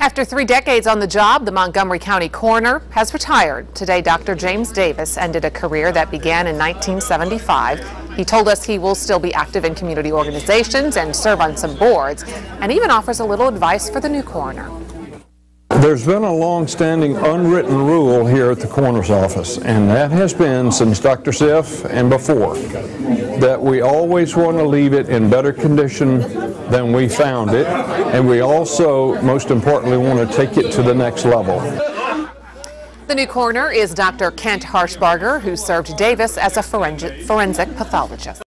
After three decades on the job, the Montgomery County coroner has retired. Today, Dr. James Davis ended a career that began in 1975. He told us he will still be active in community organizations and serve on some boards, and even offers a little advice for the new coroner. There's been a long-standing unwritten rule here at the coroner's office, and that has been since Dr. Siff and before, that we always want to leave it in better condition than we found it, and we also, most importantly, want to take it to the next level. The new coroner is Dr. Kent Harshbarger, who served Davis as a forensic pathologist.